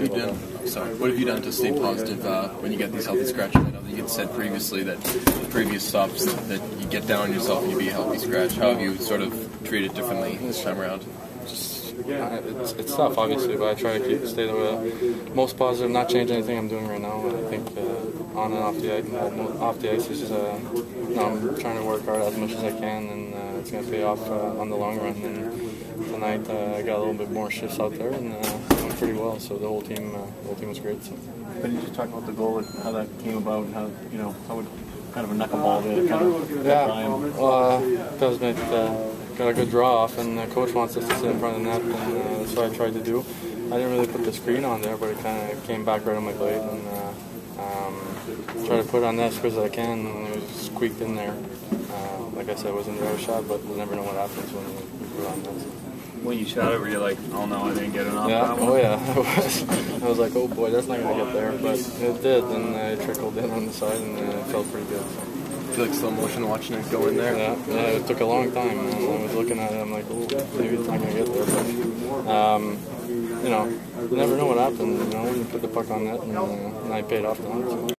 What have you done? Sorry. What have you done to stay positive uh, when you get these healthy scratches? I know that you had said previously that previous stops that you get down on yourself and you be a healthy scratch. How have you sort of treated differently this time around? Just, it's, it's tough, obviously, but I try to keep stay the most positive, not change anything I'm doing right now. I think uh, on and off the ice, off the ice is uh, you know, I'm trying to work hard as much as I can, and uh, it's going to pay off uh, on the long run. And tonight uh, I got a little bit more shifts out there, and uh, went pretty well. So the whole team, uh, the whole team was great. So. But you just talk about the goal and how that came about, and how you know how it kind of a knuckleball to kind of Yeah, well, uh, that was uh, got a good draw off, and the coach wants us to sit in front of the net, and uh, that's what I tried to do. I didn't really put the screen on there, but it kind of came back right on my blade, and uh, um, try to put it on net as quick as I can, and it was squeaked in there. Uh, like I said, it wasn't the right shot, but we'll never know what happens when you put on net. When you shot it, were you like, oh no, I didn't get enough? Yeah, that one? oh yeah, I was. I was like, oh boy, that's not gonna get there, but it did, and uh, it trickled in on the side, and uh, it felt pretty good. I feel like slow motion watching it go in there. Yeah, yeah, it took a long time. And I was looking at it, I'm like, oh, maybe it's not going to get there. But, um, you know, you never know what happens. You know, you put the puck on net, and, uh, and I paid off the So.